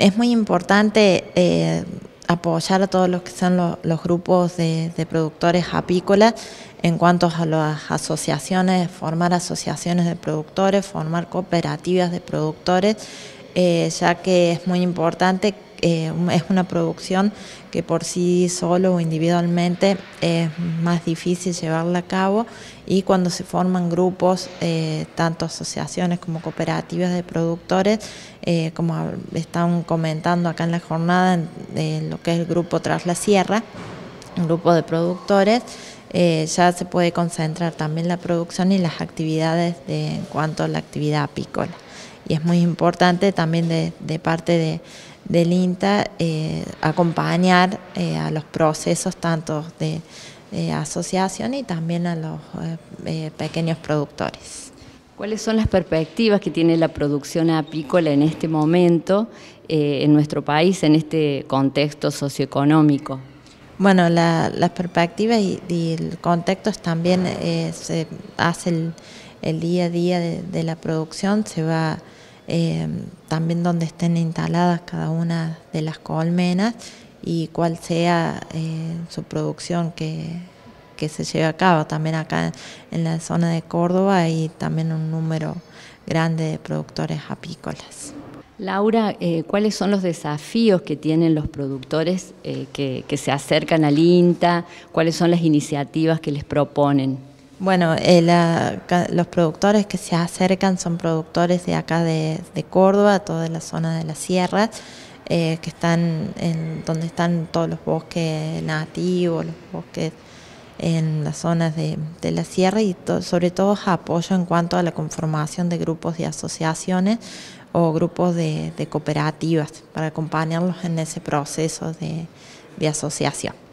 Es muy importante eh, apoyar a todos los que son los grupos de, productores apícolas en cuanto a las asociaciones, formar asociaciones de productores, formar cooperativas de productores, eh, ya que es muy importante eh, es una producción que por sí solo o individualmente es más difícil llevarla a cabo y cuando se forman grupos, eh, tanto asociaciones como cooperativas de productores, eh, como están comentando acá en la jornada, de lo que es el grupo Tras la Sierra, un grupo de productores, ya se puede concentrar también la producción y las actividades de, en cuanto a la actividad apícola. Y es muy importante también de parte de del INTA eh, acompañar eh, a los procesos tanto de asociación y también a los eh, pequeños productores. ¿Cuáles son las perspectivas que tiene la producción apícola en este momento en nuestro país, en este contexto socioeconómico? Bueno, las perspectivas y, el contexto también se hace el, día a día de la producción, se va eh, también donde estén instaladas cada una de las colmenas y cuál sea eh, su producción que, que se lleve a cabo. También acá en la zona de Córdoba hay también un número grande de productores apícolas. Laura, eh, ¿cuáles son los desafíos que tienen los productores que, que, se acercan al INTA? ¿Cuáles son las iniciativas que les proponen? Bueno, eh, los productores que se acercan son productores de acá de, Córdoba, toda la zona de las sierras, eh, que están en donde están todos los bosques nativos, los bosques en las zonas de, la sierra y sobre todo apoyo en cuanto a la conformación de grupos de asociaciones o grupos de, cooperativas para acompañarlos en ese proceso de asociación.